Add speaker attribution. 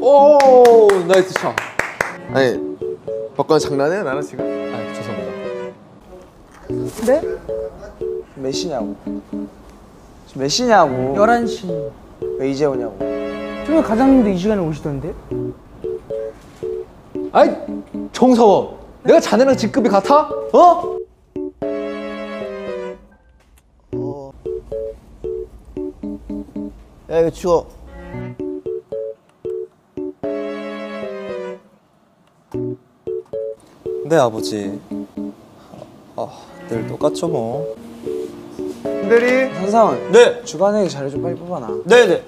Speaker 1: 오 nice shot.
Speaker 2: 아니 박관 장난해요 나랑 지금?
Speaker 1: 아 죄송합니다.
Speaker 3: 네? 몇 시냐고 지금 몇 시냐고
Speaker 4: 11시.
Speaker 3: 왜 이제 오냐고
Speaker 4: 저희 과장님도 이 시간에 오시던데?
Speaker 1: 아이 정서원. 내가 자네랑 직급이 같아? 어?
Speaker 2: 야 이거 치워
Speaker 5: 네 아버지. 아, 늘 똑같죠 뭐.
Speaker 3: 한대리 산상원
Speaker 5: 네!
Speaker 3: 주간회의 자료 좀 빨리 뽑아놔.
Speaker 5: 네네